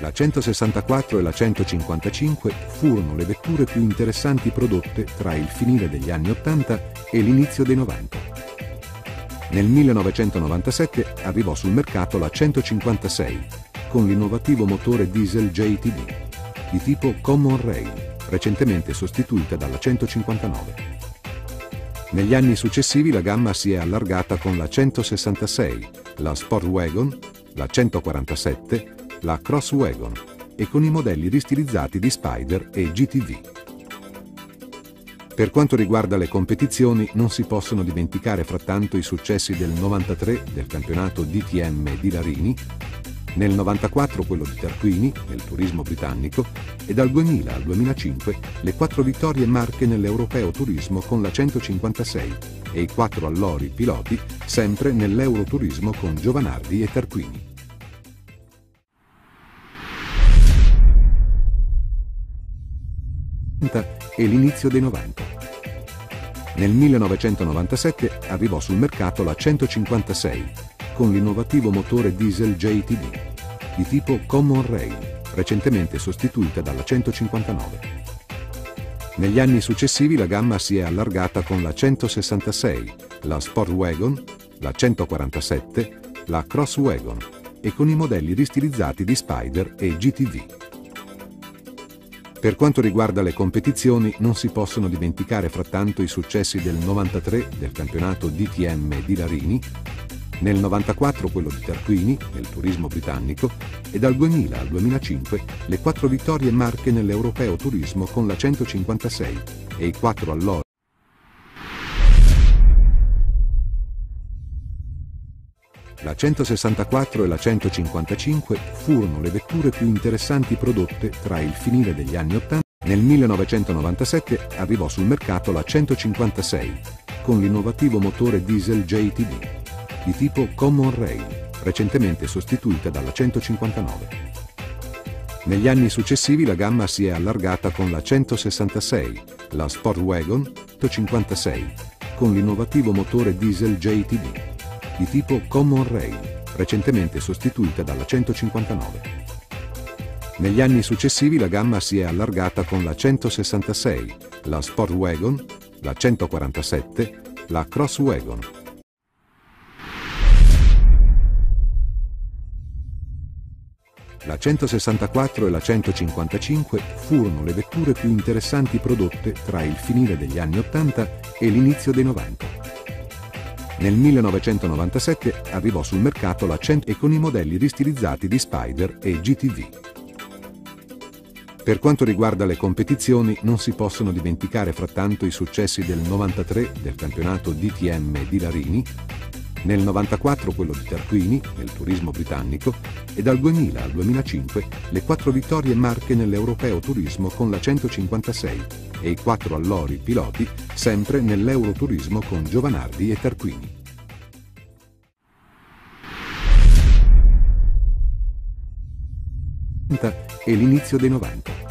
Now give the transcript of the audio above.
La 164 e la 155 furono le vetture più interessanti prodotte tra il finire degli anni 80 e l'inizio dei 90. Nel 1997 arrivò sul mercato la 156 con l'innovativo motore diesel JTB di tipo Common Rail, recentemente sostituita dalla 159. Negli anni successivi la gamma si è allargata con la 166, la Sportwagon, la 147 la Crosswagon e con i modelli ristilizzati di Spider e GTV. Per quanto riguarda le competizioni, non si possono dimenticare frattanto i successi del 93 del campionato DTM di Larini, nel 94 quello di Tarquini, nel turismo britannico, e dal 2000 al 2005 le quattro vittorie marche nell'Europeo Turismo con la 156 e i quattro allori piloti sempre nell'Euroturismo con Giovanardi e Tarquini. E l'inizio dei 90. Nel 1997 arrivò sul mercato la 156 con l'innovativo motore diesel JTB di tipo Common Rail, recentemente sostituita dalla 159. Negli anni successivi la gamma si è allargata con la 166, la Sportwagon, la 147, la Crosswagon e con i modelli ristilizzati di Spider e GTV. Per quanto riguarda le competizioni, non si possono dimenticare frattanto i successi del 93 del campionato DTM di Larini, nel 94 quello di Tarquini, nel turismo britannico, e dal 2000 al 2005 le quattro vittorie marche nell'Europeo Turismo con la 156 e i quattro all'oro. La 164 e la 155 furono le vetture più interessanti prodotte tra il finire degli anni 80 nel 1997 arrivò sul mercato la 156 con l'innovativo motore diesel JTB di tipo Common Rail, recentemente sostituita dalla 159. Negli anni successivi la gamma si è allargata con la 166, la Sportwagon 156 con l'innovativo motore diesel JTB di tipo Common Rail, recentemente sostituita dalla 159. Negli anni successivi la gamma si è allargata con la 166, la Sportwagon, la 147, la Crosswagon. La 164 e la 155 furono le vetture più interessanti prodotte tra il finire degli anni 80 e l'inizio dei 90. Nel 1997 arrivò sul mercato la 100 e con i modelli ristilizzati di Spider e GTV. Per quanto riguarda le competizioni, non si possono dimenticare frattanto i successi del 93 del campionato DTM di Larini, nel 94 quello di Tarquini, nel turismo britannico, e dal 2000 al 2005 le quattro vittorie marche nell'Europeo Turismo con la 156 e i quattro allori piloti sempre nell'Euroturismo con Giovanardi e Tarquini. e l'inizio dei 90.